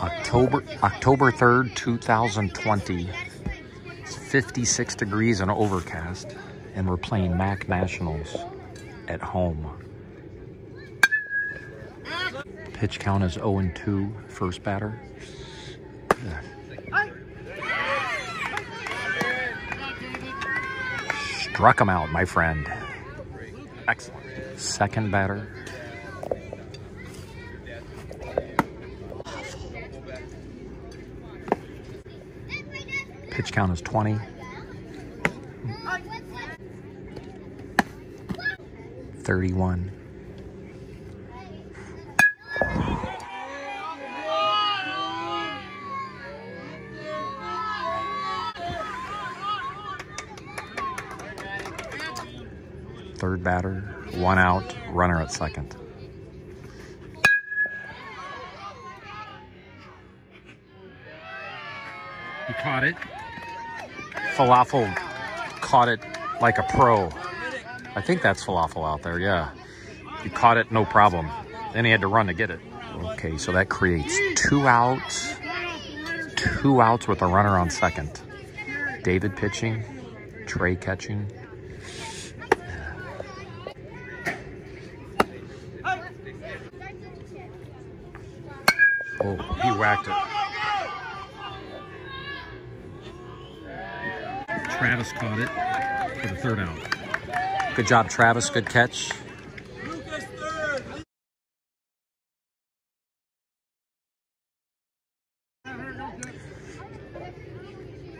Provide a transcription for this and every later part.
October October 3rd, 2020. It's 56 degrees and overcast, and we're playing MAC Nationals at home. Pitch count is 0 and 2, first batter. Struck him out, my friend. Excellent. Second batter. Pitch count is 20. 31. Third batter, one out, runner at second. He caught it. Falafel caught it like a pro. I think that's falafel out there, yeah. He caught it, no problem. Then he had to run to get it. Okay, so that creates two outs. Two outs with a runner on second. David pitching, Trey catching. Oh, he whacked it. Travis caught it for the third out. Good job, Travis. Good catch.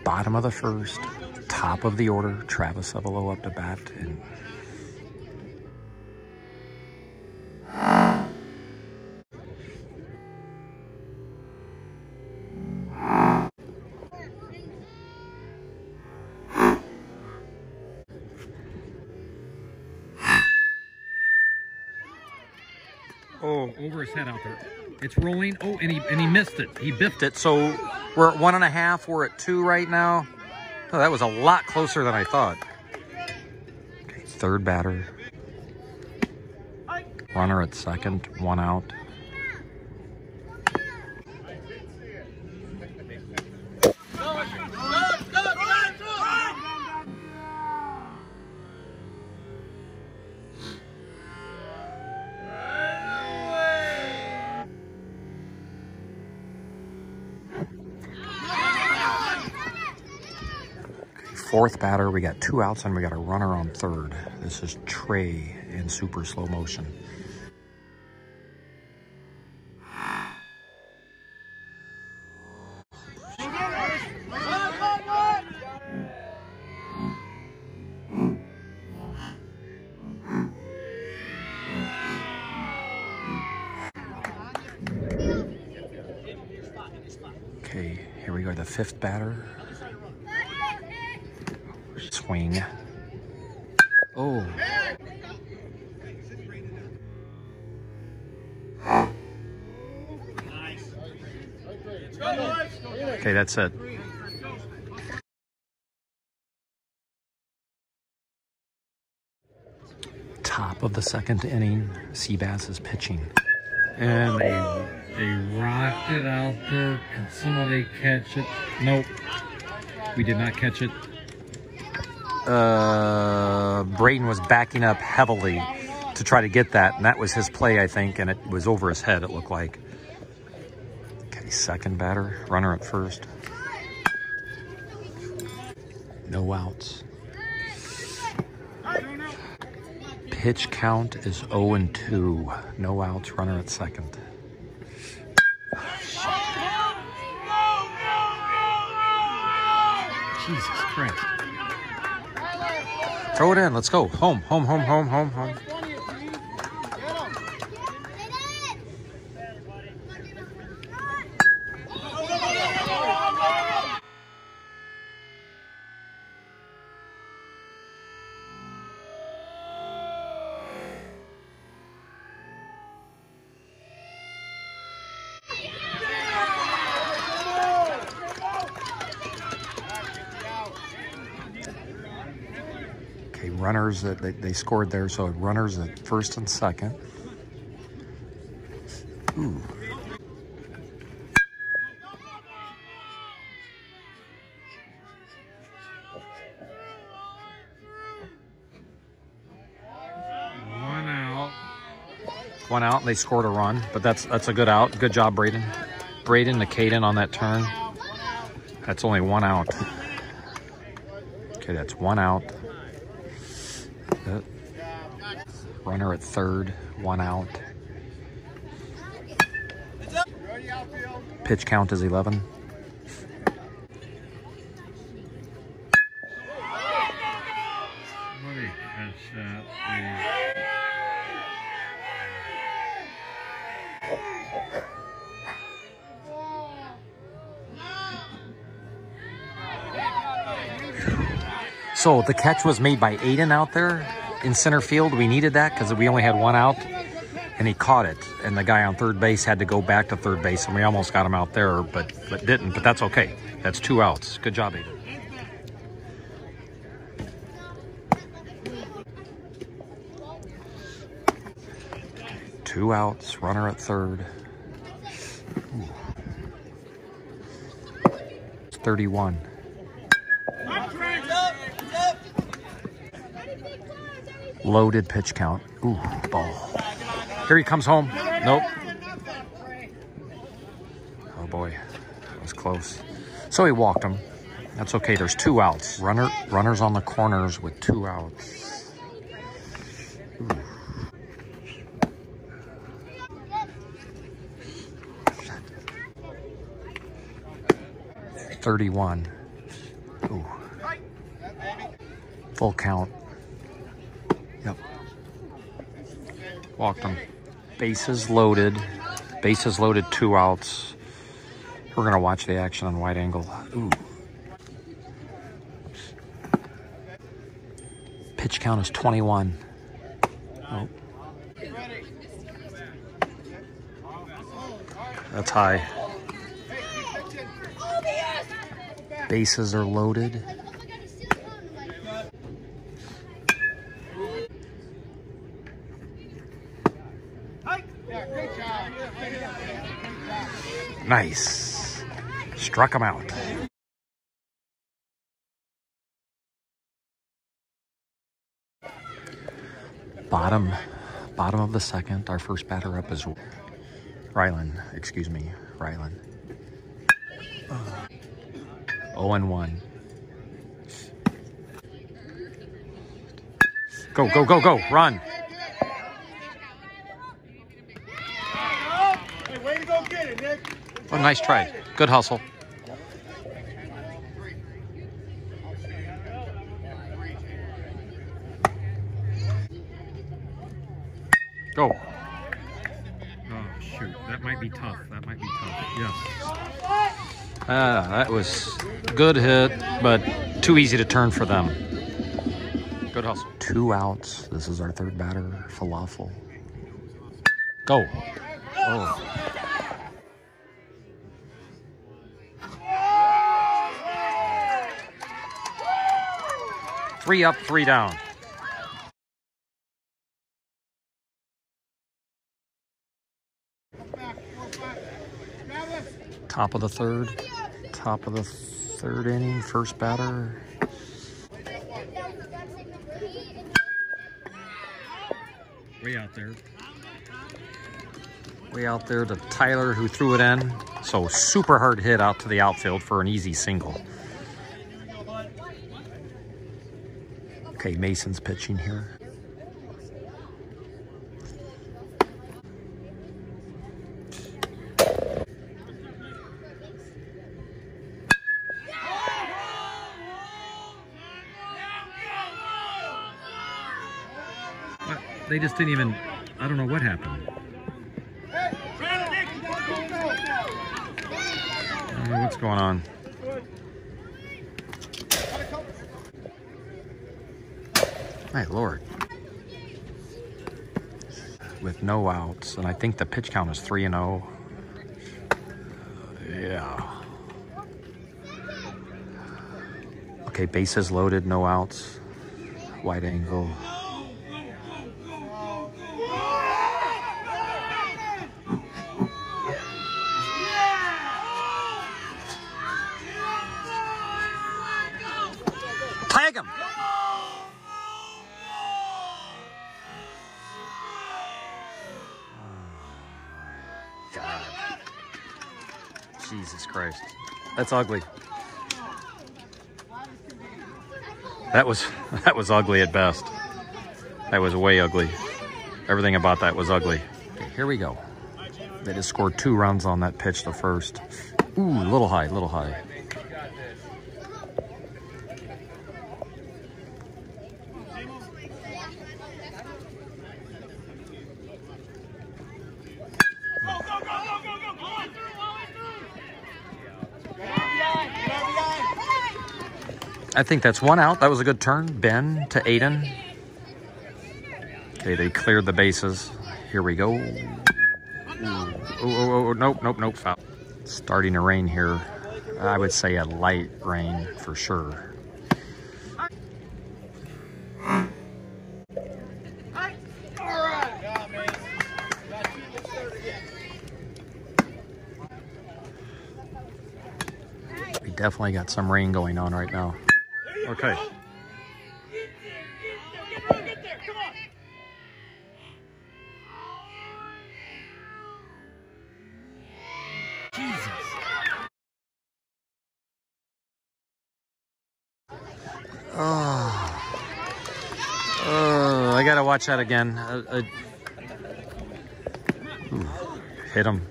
Bottom of the first, top of the order, Travis Sevelo up to bat. And It's rolling. Oh, and he and he missed it. He biffed it. So we're at one and a half. We're at two right now. Oh, that was a lot closer than I thought. Okay, third batter. Runner at second. One out. Fourth batter, we got two outs and we got a runner on third. This is Trey in super slow motion. Okay, here we go. The fifth batter. That's it. Top of the second inning, Seabass is pitching. And they they rocked it out there. Can somebody catch it? Nope. We did not catch it. uh, Brayton was backing up heavily to try to get that, and that was his play, I think, and it was over his head, it looked like. Okay, second batter, runner at first. No outs. Pitch count is 0 and 2. No outs, runner at second. Jesus Christ. Throw it in. Let's go. Home, home, home, home, home, home. Runners that they, they scored there. So runners at first and second. Ooh. One out. One out, they scored a run, but that's that's a good out. Good job, Braden. Braden to Caden on that turn. That's only one out. Okay, that's one out. That- Runner at third, one out. Pitch count is 11. Somebody catch that, please. So the catch was made by Aiden out there in center field. We needed that because we only had one out, and he caught it. And the guy on third base had to go back to third base, and we almost got him out there, but but didn't. But that's okay. That's two outs. Good job, Aiden. Two outs. Runner at third. Ooh. 31. Loaded pitch count. Ooh, ball. Here he comes home. Nope. Oh boy, that was close. So he walked him. That's okay. There's two outs. Runner, runners on the corners with two outs. Ooh. Thirty-one. Ooh. Full count. Walked him. Bases loaded. Bases loaded, two outs. We're going to watch the action on wide angle. Ooh. Pitch count is 21. Oh. That's high. Bases are loaded. Nice. Struck him out. Bottom, bottom of the second. Our first batter up is Rylan. Excuse me, Rylan. Oh and one. Go, go, go, go! Run! Hey, way to go get it, Nick. Oh, nice try. Good hustle. Go. Oh, shoot. That might be tough. That might be tough. Yes. Ah, that was good hit, but too easy to turn for them. Good hustle. Two outs. This is our third batter, Falafel. Go. Oh. Three up, three down. Top of the third. Top of the third inning, first batter. Way out there. Way out there to Tyler who threw it in. So super hard hit out to the outfield for an easy single. Okay, Mason's pitching here. Uh, they just didn't even. I don't know what happened. I don't know what's going on. My lord. With no outs, and I think the pitch count is 3 and 0. Yeah. Okay, bases loaded, no outs. Wide angle. That's ugly. That was that was ugly at best. That was way ugly. Everything about that was ugly. Okay, here we go. They just scored two runs on that pitch the first. Ooh, little high, little high. I think that's one out. That was a good turn. Ben to Aiden. Okay, they cleared the bases. Here we go. Ooh. Oh, oh, oh, oh, nope, nope, nope, foul. Starting to rain here. I would say a light rain for sure. We definitely got some rain going on right now. Okay. Oh. Oh, I gotta watch that again. Uh, uh, ooh, hit him.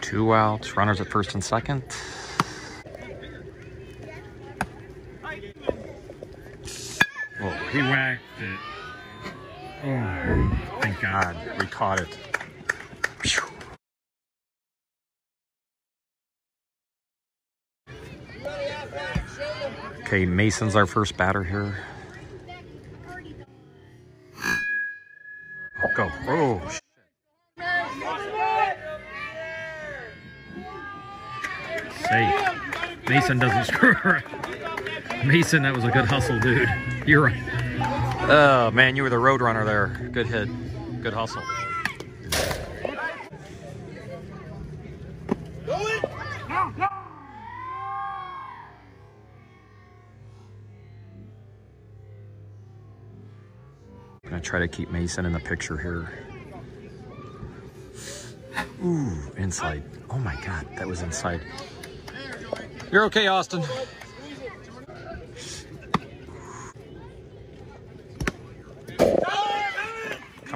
Two outs, runners at first and second. He whacked it. Oh, Thank God we caught it. Okay, Mason's our first batter here. Oh, go. Oh, safe. Mason doesn't screw around. Mason, that was a good hustle, dude. You're right. Oh, man, you were the road runner there. Good hit. Good hustle. I'm gonna try to keep Mason in the picture here. Ooh, inside. Oh my God, that was inside. You're okay, Austin.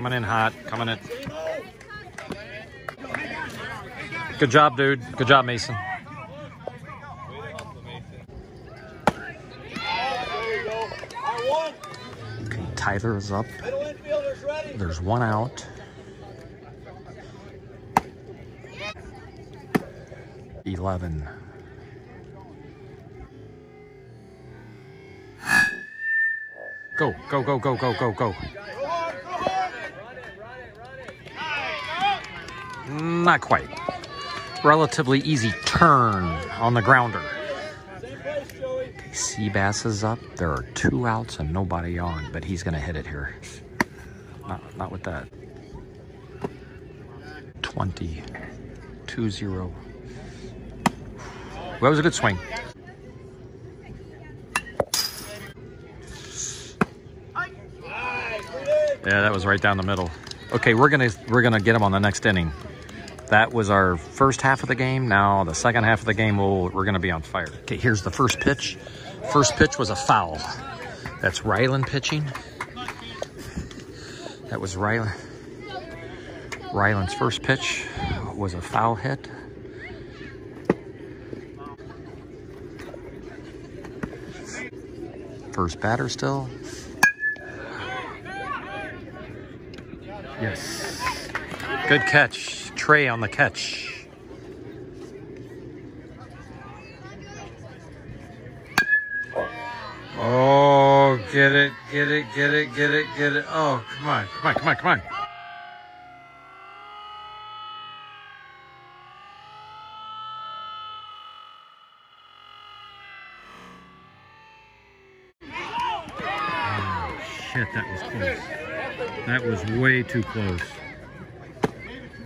Coming in hot, coming in. Good job, dude. Good job, Mason. Okay, Tyler is up. There's one out. Eleven. Go, go, go, go, go, go, go. Not quite. Relatively easy turn on the grounder. Okay, Seabass is up. There are two outs and nobody on, but he's going to hit it here. Not, not with that. 20. 2 0. Well, that was a good swing. Yeah, that was right down the middle. Okay, we're gonna we're gonna get him on the next inning. That was our first half of the game. Now the second half of the game, we'll, we're gonna be on fire. Okay, here's the first pitch. First pitch was a foul. That's Rylan pitching. That was Rylan. Rylan's first pitch was a foul hit. First batter still. Yes. Good catch. Trey on the catch. Oh, get it, get it, get it, get it, get it. Oh, come on. Come on, come on, come on. Oh, shit, that was close. That was way too close.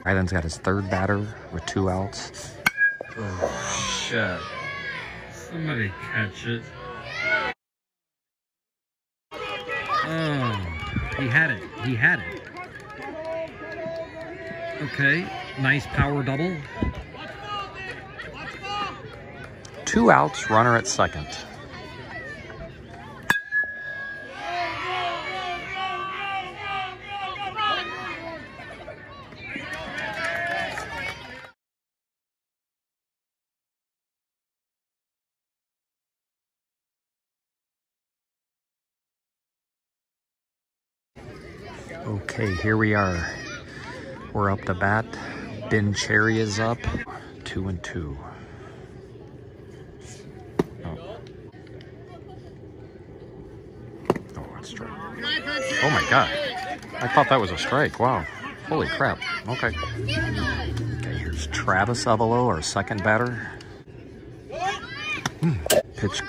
Ryland's got his third batter with two outs. Oh, shit. Somebody catch it. Oh, he had it. He had it. Okay, nice power double. Two outs, runner at second. Okay, here we are. We're up to bat. Ben Cherry is up. Two and two. Oh. Oh, that's strike. Oh my god. I thought that was a strike. Wow. Holy crap. Okay. Okay, here's Travis Avalo, our second batter. Hmm. Pitch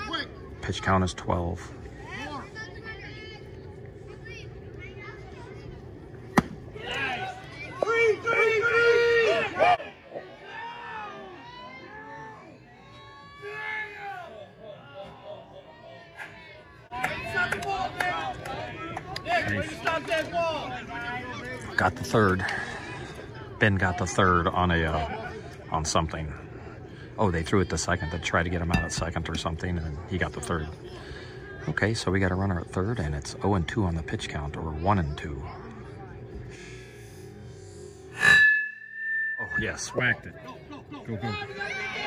pitch count is 12. Third. Ben got the third on a uh, on something. Oh, they threw it to second to try to get him out at second or something, and he got the third. Okay, so we got a runner at third, and it's 0 and 2 on the pitch count, or 1 and 2. Oh, yes, Whacked it. Go, go.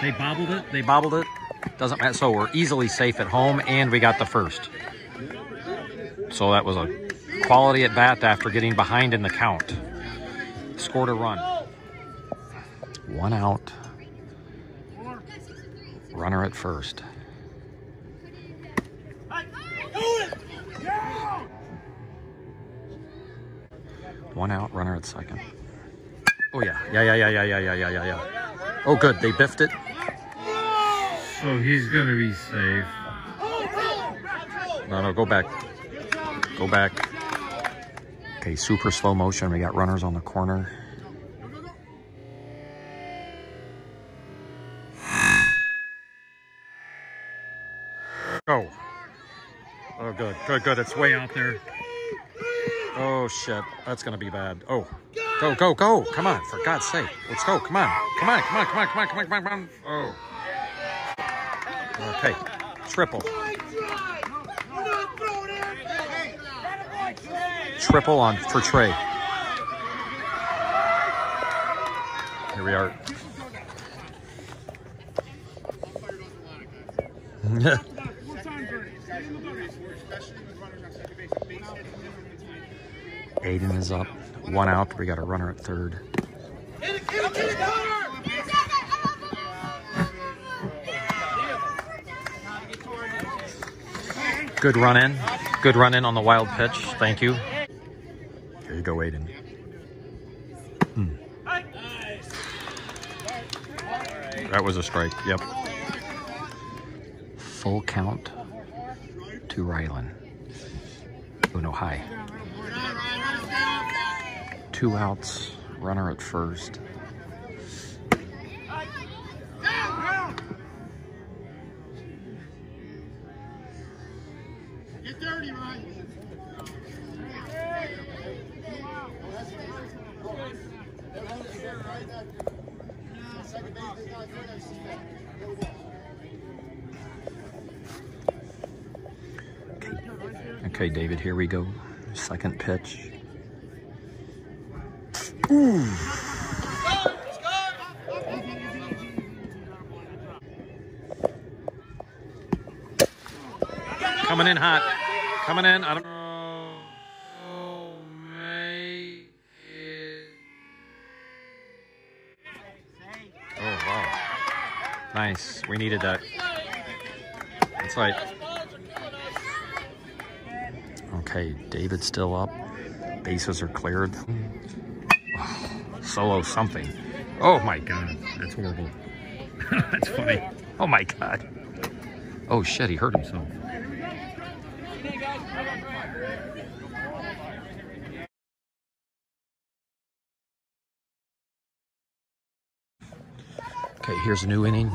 They bobbled it. they bobbled it. Doesn't matter. So we're easily safe at home, and we got the first. So that was a quality at bat after getting behind in the count. Scored a run. One out. Runner at first. One out, runner at second. Oh yeah, yeah, yeah, yeah, yeah, yeah, yeah, yeah, yeah, yeah. Oh good, they biffed it. So he's gonna be safe. No, no, go back. Go back. Okay, super slow motion. We got runners on the corner. Good, good. It's way out there. Oh, shit. That's going to be bad. Oh, go, go, go. Come on, for God's sake. Let's go. Come on. Come on, come on, come on, come on, come on, come on, come on. Oh. Okay, triple. Triple on for Trey. Here we are. Aiden is up. One out. We got a runner at third. Good run in. Good run in on the wild pitch. Thank you. Here you go, Aiden. Hmm. That was a strike. Yep. Full count to Rylan. Oh no, high. Two outs. Runner at first. Get dirty, Ryan. Okay, David, here we go. Second pitch. Coming in hot. Coming in. I don't Oh, wow. Nice. We needed that. That's right. Okay, David's still up. Bases are cleared. Solo something. Oh my god. That's horrible. That's funny. Oh my god. Oh shit, he hurt himself. Okay, here's a new inning.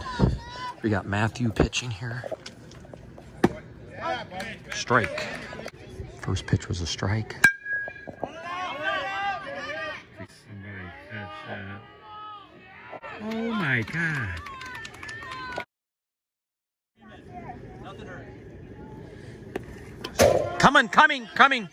We got Matthew pitching here. Strike. First pitch was a strike. my God. Coming, coming, coming.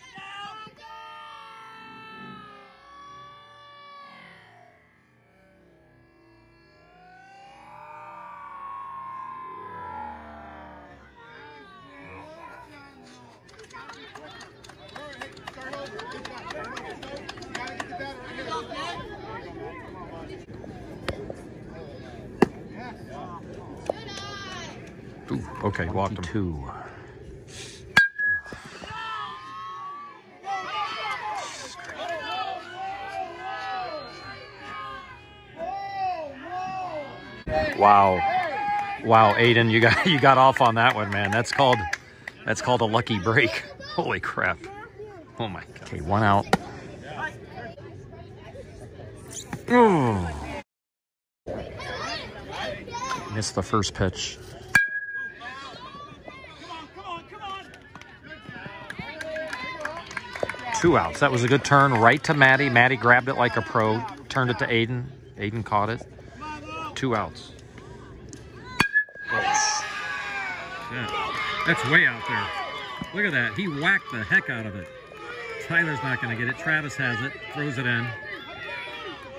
Ooh, okay, walked him. Two. Wow. Wow, Aiden, you got you got off on that one, man. That's called that's called a lucky break. Holy crap. Oh my god. Okay, one out. Ooh. Missed the first pitch. Two outs. That was a good turn right to Maddie. Maddie grabbed it like a pro, turned it to Aiden. Aiden caught it. Two outs. Yeah, that's way out there. Look at that. He whacked the heck out of it. Tyler's not going to get it. Travis has it. Throws it in.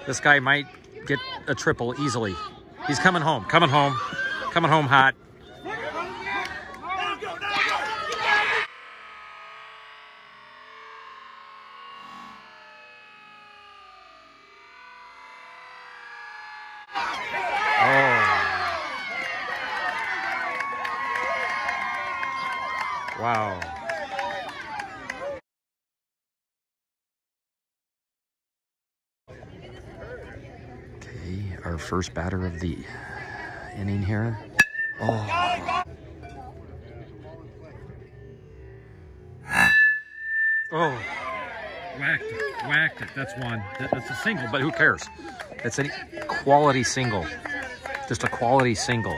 This guy might get a triple easily. He's coming home, coming home, coming home hot. First batter of the inning here. Oh. Oh, Whacked it. Whacked it. That's one. That's a single. but who cares? It's a quality single. Just a quality single.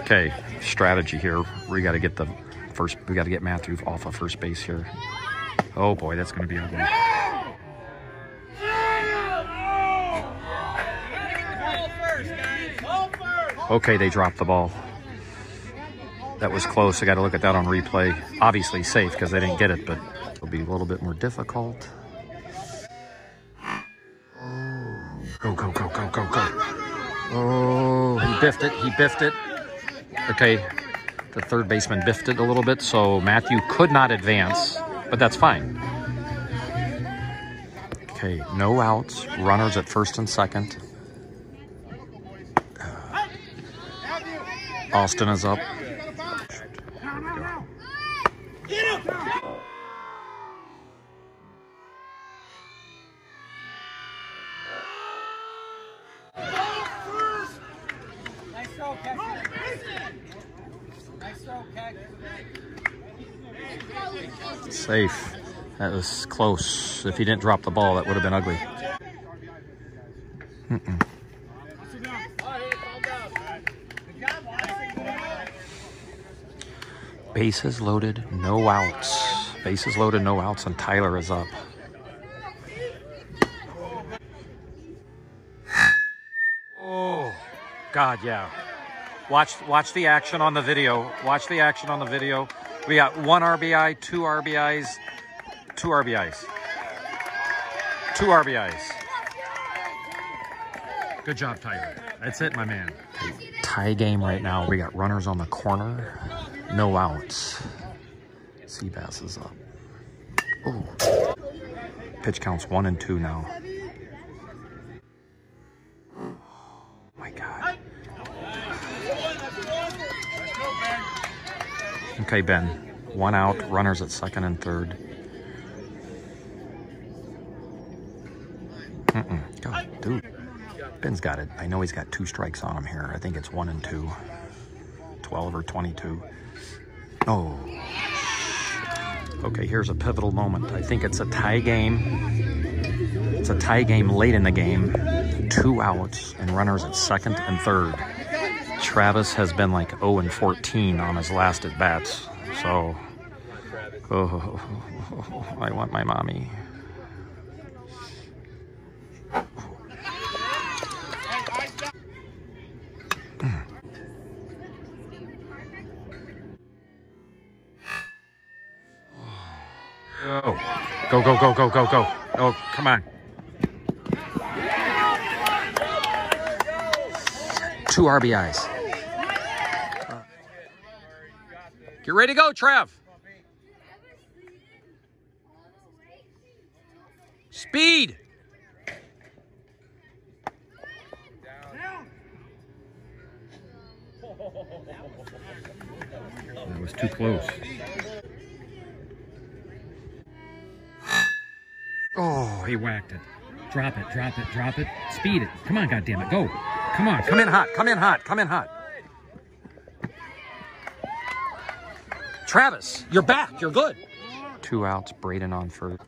Okay, strategy here. We got to get the first, we got to get Matthew off of first base here. Oh boy, that's going to be ugly. Okay, they dropped the ball. That was close. I got to look at that on replay. Obviously safe because they didn't get it, but it'll be a little bit more difficult. Go, go, go, go, go, go. Oh, he biffed it. He biffed it. Okay, the third baseman biffed it a little bit, so Matthew could not advance, but that's fine. Okay, no outs. Runners at first and second. Austin is up. Safe. That was close. If he didn't drop the ball, that would have been ugly. Mm-mm. Bases loaded, no outs. Bases loaded, no outs, and Tyler is up. Oh, God, yeah. Watch, watch the action on the video. Watch the action on the video. We got one RBI, two RBIs, two RBIs, two RBIs. Good job, Tyler. That's it, my man. Tie game right now. We got runners on the corner, no outs. Seabass is up. Oh, pitch counts one and two now. Oh my God. Okay, Ben. One out, runners at second and third. Mm-mm. God, dude. Ben's got it. I know he's got two strikes on him here. I think it's one and two. 12 or 22. Oh. Okay, here's a pivotal moment. I think it's a tie game. It's a tie game late in the game. Two outs and runners at second and third. Travis has been like 0 and 14 on his last at bats. So, oh, I want my mommy. Go, go, go, go, go. Oh, come on. Two RBIs. Uh, get ready to go, Trev. Speed. That was too close. Oh, he whacked it. Drop it, drop it, drop it. Speed it. Come on, goddammit, go. Come on, Come in hot. Come in hot. Come in hot. Travis, you're back. You're good. Two outs. Braden on first.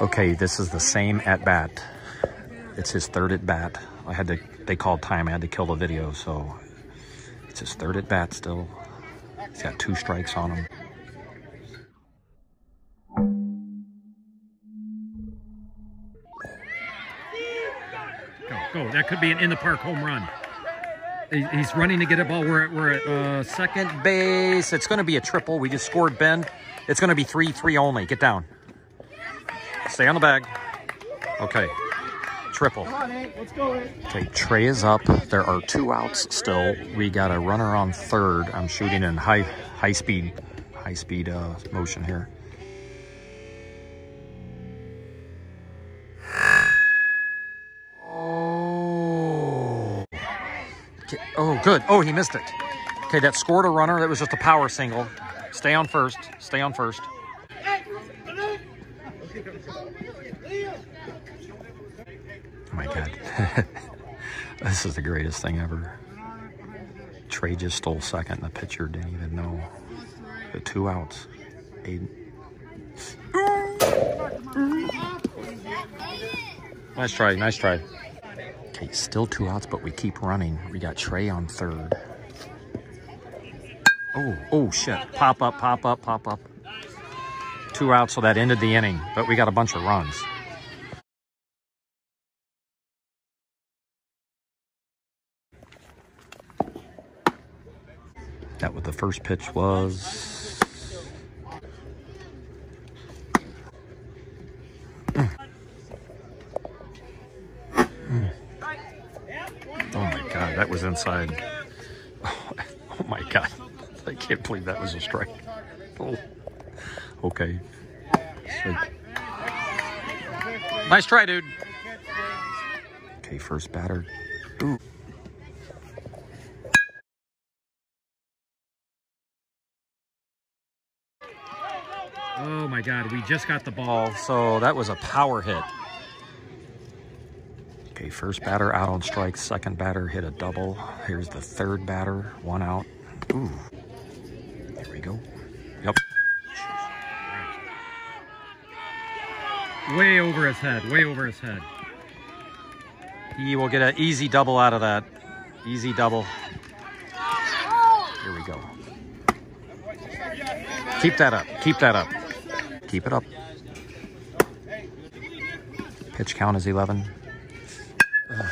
Okay, this is the same at bat. It's his third at bat. I had to, they called time. I had to kill the video, so it's his third at bat still. He's got two strikes on him. Go, go. That could be an in the park home run. He's running to get a ball. We're at, we're at uh, second. Base. It's going to be a triple. We just scored Ben. It's going to be 3 3 only. Get down. Stay on the bag. Okay. Triple. On, Hank. Let's go, Hank. Okay, Trey is up. There are two outs still. We got a runner on third. I'm shooting in high high speed high speed uh, motion here. Oh, good. Oh, he missed it. Okay, that scored a runner. That was just a power single. Stay on first. Stay on first. Oh my God. this is the greatest thing ever. Trey just stole second, and the pitcher didn't even know. The two outs. Aiden. Nice try, nice try. Okay, still two outs, but we keep running. We got Trey on third. Oh, oh shit. Pop up, pop up, pop up. Two outs, so that ended the inning, but we got a bunch of runs. That what the first pitch was. Inside. Oh, my god. I can't believe that was a strike. Oh. Okay. Sweet. Nice try, dude. Okay, first batter. Ooh. Oh my God, we just got the ball. ball, so that was a power hit. Okay, first batter out on strike, second batter hit a double. Here's the third batter, one out. Ooh. Here we go. Yep. Way over his head, way over his head. He will get an easy double out of that. Easy double. Here we go. Keep that up. Keep that up. Keep it up. Pitch count is 11. Ugh.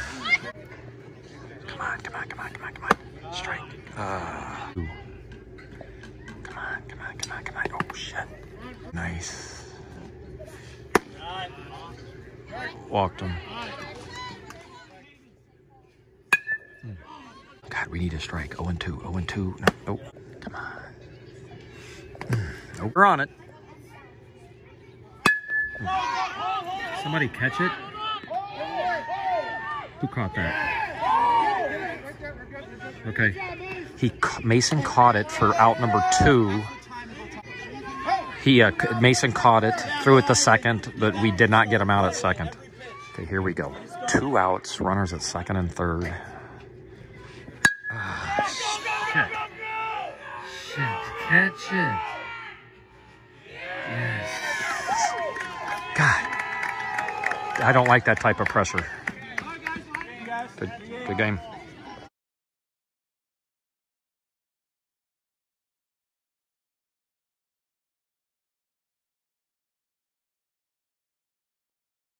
Come on, come on, come on, come on, come on. Strike. Ah. Ooh. Come on, come on, come on, come on. Oh, shit. Nice. Walked him. God, we need a strike. 0 and 2. 0 and 2. No, oh, come on. Oh, we're on it. Somebody catch it? Who caught that? Okay. He Mason caught it for out number two. He uh, Mason caught it, threw it the second, but we did not get him out at second. Okay, here we go. Two outs, runners at second and third. Ah, shit. Shit. Catch it. Yes. God, I don't like that type of pressure. Good, good game.